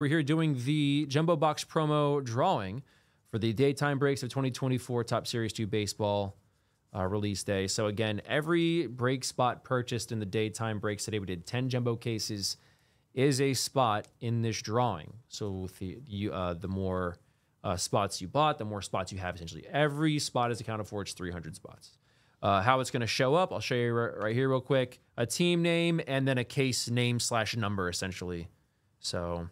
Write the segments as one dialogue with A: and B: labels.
A: We're here doing the Jumbo Box promo drawing for the daytime breaks of 2024 Topps Series 2 baseball uh, release day. So, again, every break spot purchased in the daytime breaks today, we did 10 jumbo cases, is a spot in this drawing. So, the, you, uh, the more uh, spots you bought, the more spots you have essentially. Every spot is accounted for, it's 300 spots. Uh, how it's going to show up, I'll show you right, right here, real quick. A team name and then a case name slash number, essentially. So,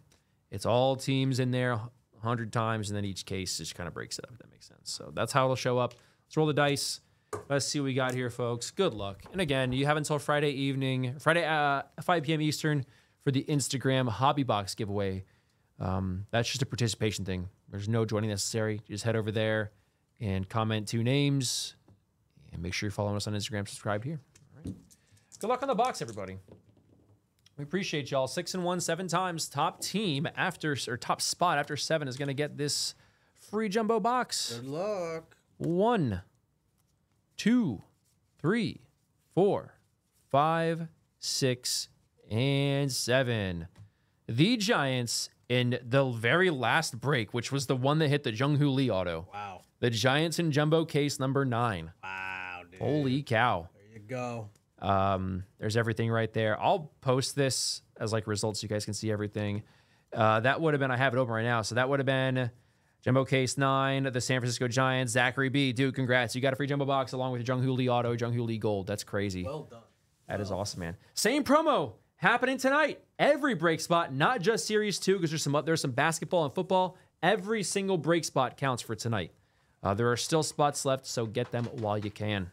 A: it's all teams in there 100 times, and then each case just kind of breaks it up, if that makes sense. So that's how it'll show up. Let's roll the dice. Let's see what we got here, folks. Good luck. And again, you have until Friday evening, Friday uh, 5 p.m. Eastern for the Instagram Hobby Box giveaway. Um, that's just a participation thing. There's no joining necessary. Just head over there and comment two names and make sure you're following us on Instagram. Subscribe here. All right. Good luck on the box, everybody. We appreciate y'all. Six and one, seven times. Top team after or top spot after seven is going to get this free jumbo box.
B: Good luck.
A: One, two, three, four, five, six, and seven. The Giants in the very last break, which was the one that hit the Jung Hoo Lee auto.
B: Wow.
A: The Giants in jumbo case number nine.
B: Wow, dude.
A: Holy cow.
B: There you go.
A: Um, there's everything right there. I'll post this as like results so you guys can see everything. Uh, that would have been, I have it open right now. So that would have been Jumbo Case 9, the San Francisco Giants, Zachary B. Dude, congrats. You got a free jumbo box along with Jung Hoo Lee Auto, Jung Hoo Lee Gold. That's crazy.
B: Well done.
A: That is awesome, man. Same promo happening tonight. Every break spot, not just Series 2, because there's some, there's some basketball and football. Every single break spot counts for tonight. Uh, there are still spots left, so get them while you can.